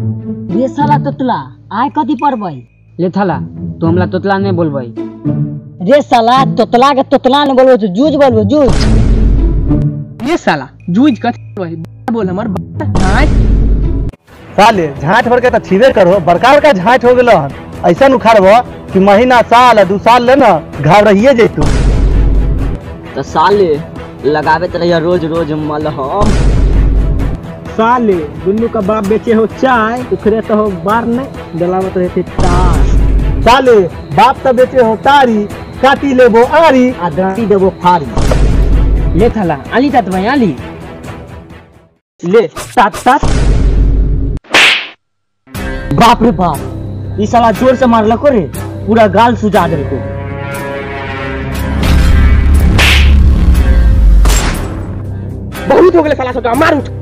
रे साला तोतला आय कथी पढ़बै? ले थाला तू हमला तोतला नहीं बोलबई रे साला तोतला के तोतला ने बोलबो तू जूझ बोलबो जूझ। ये साला जूझ कथी बोलबई बोल हमर हाँ साले झाँट भर के तो छीबे करो बड़का बड़का झाँट हो गेलो हन। ऐसा उखाड़बो कि महीना साल दू साल ले ना घाव रहिए जैतू। तो साले लगावे रहिए रोज रोज मलहम। साले दुन्नू का बाप बेचे हो चाय उखरे तो हो बार ने डलावत रहते ताश साले बाप तो बेचे हो तारी काटी लेबो आरी आ दंती देबो फाड़ी ले थाला आली तात भाई आली ले तात तात बाप रे बाप ई साला ज़ोर से मारलको रे पूरा गाल सुजा देलको बहुत हो गेले साला सब मार उठ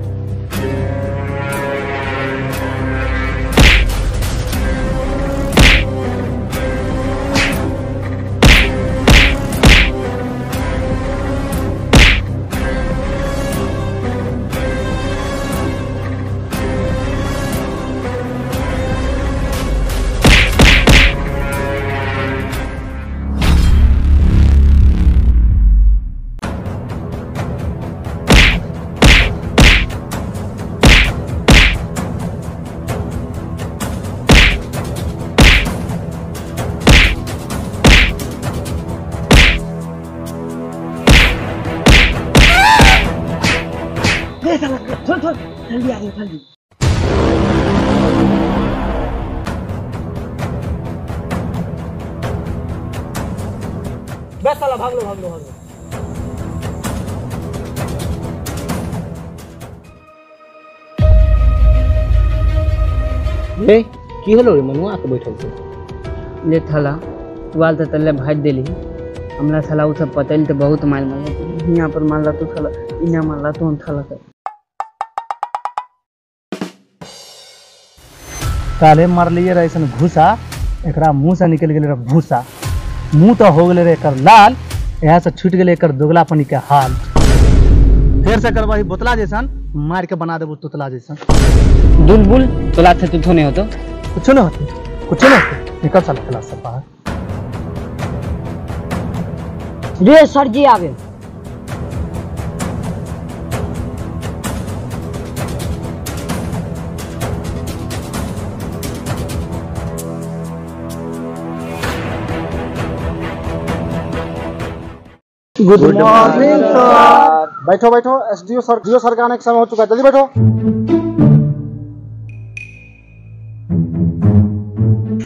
बस साला भाग लो भाग लो भाग लो की होलो रे मनुआ के बैठल छै? ले थाला तू त तल्ले भाज देली। हमरा साला उ सब पतैल त बहुत माल मार यहाँ पर मारला तू साला इना मारला तू हम थाला काले मार लिए रहे सन भूसा एक मुँह से निकल गेले रहे भूसा। मुँह तो हो गए एकर लाल यहाँ से छूट गेले एकर दोगला पानी के हाल। फिर से करबही बोतला जैसा मार के बना देबो तोतला जैसा बुलबुल तोला से तू थोने होतो। कुछ न होते कुछ न होते। निकल साला क्लास से बाहर। रे सर जी आवे। गुड मॉर्निंग सर बैठो बैठो। एसडीओ सर डीओ सर का आने का समय हो चुका है। जल्दी बैठो।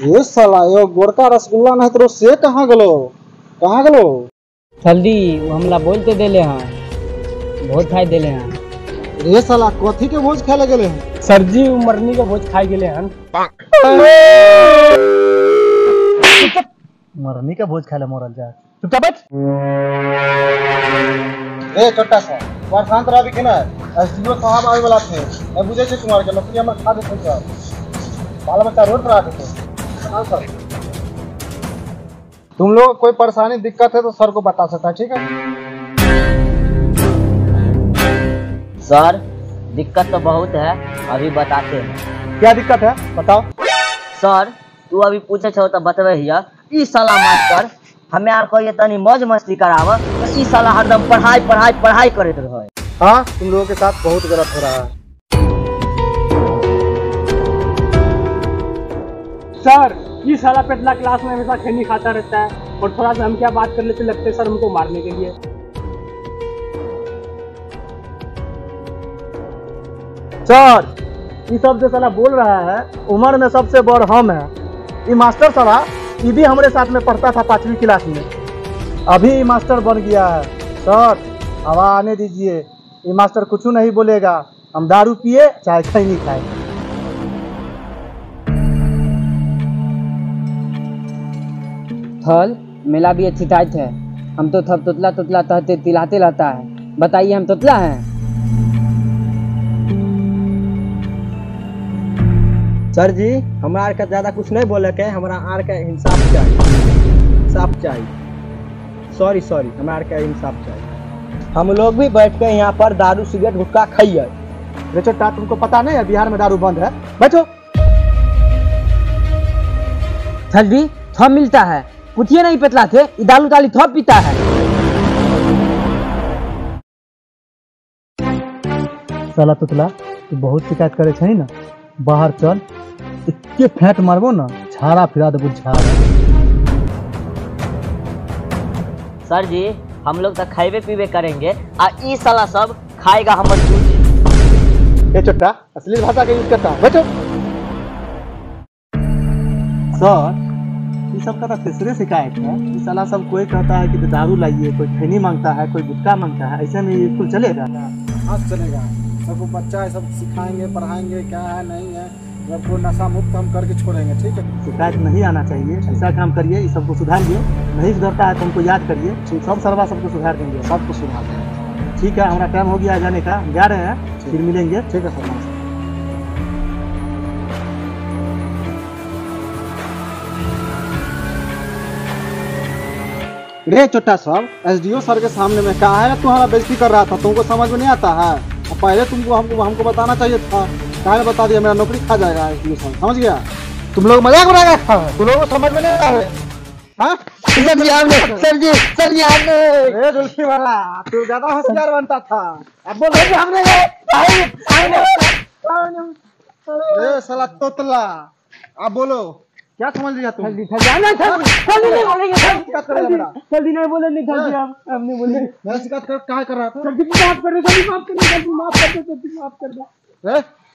ये साला यो गोरका रसगुल्ला नहीं तो से कहाँ गलो? कहाँ गलो? जल्दी वो हमला बोलते देले हाँ। बहुत खाई देले हाँ। ये साला कथी के भोज खाए गेले हैं। सर जी मरनी का भोज खाई गेले हन मरनी का भोज खाए मरल जा। चुपचाप बैठ ए छोटा सा तुम्हार शांत रहा कि ना? एसडीओ साहब आवे वाला थे मैं बुझे छे तुम्हारे के लकड़ी हमर खा देते थे। बाल बच्चा रोड पर थे। हाँ सर। तुम लोग कोई परेशानी दिक्कत है तो सर को बता सकता है ठीक है? सर दिक्कत तो बहुत है अभी बताते हैं। क्या दिक्कत है? बताओ। सर तू अभी पूछे छो तो बतबे हिया ई साला मास्टर हमें आर कहिए तनी मौज मस्ती कराव तो ई साला हरदम पढ़ाई पढ़ाई पढ़ाई करत रहे। हाँ तुम लोगों के साथ बहुत गलत हो रहा है। सर ये साला पेटला क्लास में हमेशा खैनी खाता रहता है और थोड़ा सा हम क्या बात कर लेते लगते सर हमको मारने के लिए? सर ये सब जो साला बोल रहा है उम्र में सबसे बड़ हम है। ये मास्टर साला ये भी हमारे साथ में पढ़ता था पांचवी क्लास में। अभी मास्टर बन गया है। सर, हवा आने दीजिए। ये मास्टर कुछ नहीं बोलेगा। हम दारू पिए चाहे खैनी खाए थल, मेला भी अच्छी टाइट है। हम तो थब तुतला तोतला तहते तिलाते रहता है। बताइए, हम तोतला हैं? सर जी, हमारा आर का ज़्यादा कुछ नहीं बोले के हमारा आर का इंसाफ चाहिए इंसाफ चाहिए सॉरी सॉरी हमारा आर का इंसाफ चाहिए हम लोग भी बैठ के यहाँ पर दारू, सिगरेट, गुटखा खाइए बेचो टा तुमको पता नहीं है बिहार में दारू बंद है। बैठो। सर जी थप मिलता है। पुतिये नहीं पेतला थे दालू दाली थप पीता है। साला तुतला, तू बहुत शिकायत करे ना। बाहर चल। इतने फैट मारबो ना झाड़ा फिरा देबो झाड़ा सर जी हम लोग तो खाइबे पीबे करेंगे आ ई साला सब खाएगा हमर चूची ए चट्टा असली भाषा का यूज़ करता है बैठो सर ये सब का तो तीसरे शिकायत है ये साला सब कोई कहता है कि दारू लाइए कोई खैनी माँगता है कोई गुटखा माँगता है ऐसे में ये स्कूल चलेगा? हाँ चलेगा। सबको बच्चा है सब सिखाएँगे पढ़ाएँगे क्या है नहीं है। सबको नशा मुक्त हम करके छोड़ेंगे ठीक है? शिकायत नहीं आना चाहिए। ऐसा काम करिए इस सबको सुधारिए नहीं सुधरता है तो हमको याद करिए। सब सरवा सबको सुधार देंगे। सबको सुधार देंगे। ठीक है हमारा टाइम हो गया जाने का। हम जा रहे हैं फिर मिलेंगे। ठीक है सर नमस्कार रे चोट्टा साहब एसडीओ सर के सामने में कहा है? तुम्हारा बेइज्जती कर रहा था तुमको समझ में नहीं आता है। पहले तुमको हमको हमको बताना चाहिए था। कहा बता दिया मेरा नौकरी खा जाएगा समझ गया? तुम लोग मज़ाक बनाएगा तुम लोगों को समझ में नहीं है। हाँ? सर जी हमने सर जी सर जी हमने ए जुल्फी वाला तू ज़्यादा होशियार बनता था। अब बोल रहे हमने ए साला तोतला। अब बोलो क्या समझ लिया तुम? नहीं बोलेंगे शिकायत करेगा मेरा सर जी नहीं बोले नहीं सर जी हम हमने बोले मेरा शिकायत कर कहाँ कर रहा था? सर जी माफ़ कर दो सर जी माफ़ कर दो सर जी माफ़ कर दो माफ़ कर दो।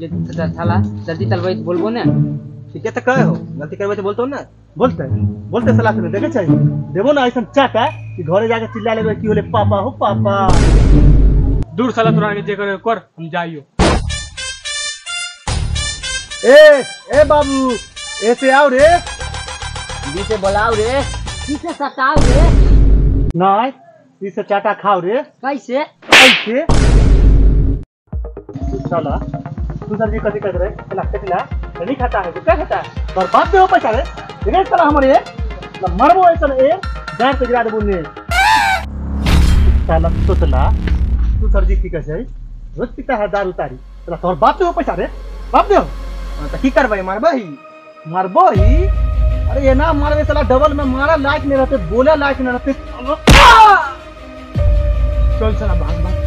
ले थाला जल्दी तलवाई बोलबो ना। ठीक है तो कहे हो गलती करवे तो बोलते हो ना। बोलते बोलते सलाह से देखे चाहिए देवो ना ऐसा चाटा कि घरे जाके चिल्ला लेबे कि होले पापा हो पापा। दूर साला तोरा के जे करे कर हम जाइयो। ए ए बाबू ऐसे आओ रे। जी से बोलाओ रे। किसे सताओ रे? नहीं इसे चाटा खाओ रे? कैसे? ऐसे। साला। तू सर जी कथी कर रहे चला कचला नहीं खाता है क्या खाता है? बात में हो पैसा रे देखे साला हमारे मरबो ऐसा ए जान पे गिरा देबो ने साला तोतला तू सर जी की कहे, रोज पीता है दारू तारी चला तोर बाप हो पैसा रे बाप में हो। तो की करबे, मारबो ही मारबो ही। अरे ये ना मारबे साला डबल में मारा लायक नहीं रहते, बोला लायक नहीं रहते। चल। साला भाग भाग।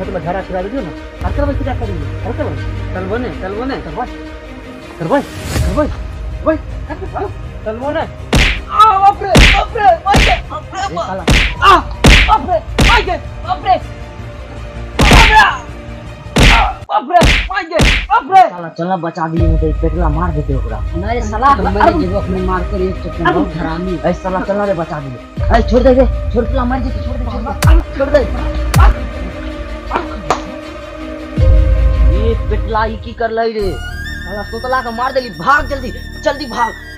खेत में झाड़ा खिला दीजिए ना? हर करवाई क्या करेंगे हर करवाई चलबो ने चलबो ने। करवाई करवाई करवाई करवाई चलबो ने। साला। चलना बचा दिए नहीं तो ई पेटला मार देते ओकरा। नहीं साला मैंने जीव अपने मार कर एक चक्कर बहुत हरामी। ऐ साला चलना रे बचा दिए। ऐ छोड़ दे रे छोड़ पेला मार दे छोड़ दे छोड़ दे। छोड़ दे ये पेटला ई की कर ले रे? साला सोतला के मार देली। भाग जल्दी जल्दी भाग।